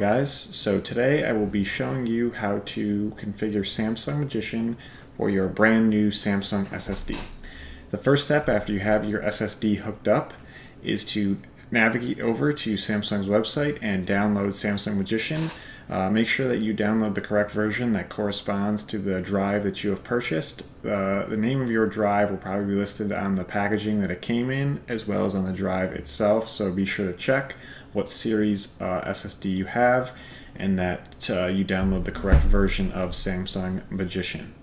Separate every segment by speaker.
Speaker 1: guys so today I will be showing you how to configure Samsung Magician for your brand new Samsung SSD the first step after you have your SSD hooked up is to navigate over to Samsung's website and download Samsung Magician uh, make sure that you download the correct version that corresponds to the drive that you have purchased. Uh, the name of your drive will probably be listed on the packaging that it came in as well as on the drive itself, so be sure to check what series uh, SSD you have and that uh, you download the correct version of Samsung Magician.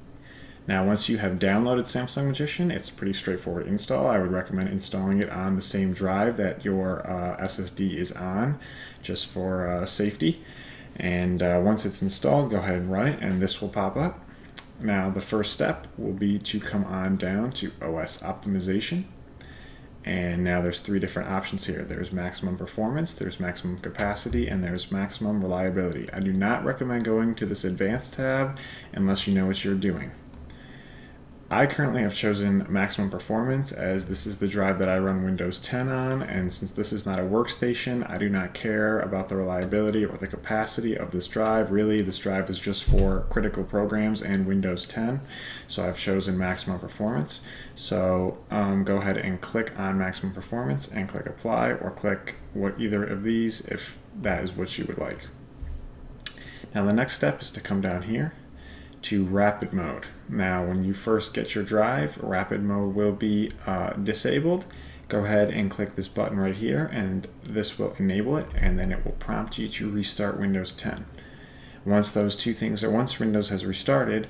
Speaker 1: Now, once you have downloaded Samsung Magician, it's a pretty straightforward install. I would recommend installing it on the same drive that your uh, SSD is on, just for uh, safety. And uh, once it's installed, go ahead and run it, and this will pop up. Now, the first step will be to come on down to OS optimization. And now there's three different options here. There's maximum performance, there's maximum capacity, and there's maximum reliability. I do not recommend going to this advanced tab unless you know what you're doing. I currently have chosen maximum performance as this is the drive that I run Windows 10 on and since this is not a workstation I do not care about the reliability or the capacity of this drive. Really this drive is just for critical programs and Windows 10 so I've chosen maximum performance. So um, go ahead and click on maximum performance and click apply or click what either of these if that is what you would like. Now the next step is to come down here to rapid mode. Now, when you first get your drive, rapid mode will be uh, disabled. Go ahead and click this button right here and this will enable it and then it will prompt you to restart Windows 10. Once those two things are, once Windows has restarted,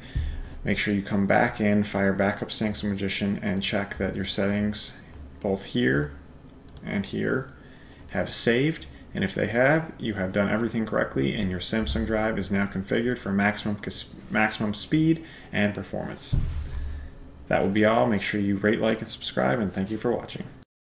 Speaker 1: make sure you come back in, fire backup up Samsung Magician and check that your settings both here and here have saved and if they have, you have done everything correctly and your Samsung drive is now configured for maximum, maximum speed and performance. That will be all. Make sure you rate, like, and subscribe, and thank you for watching.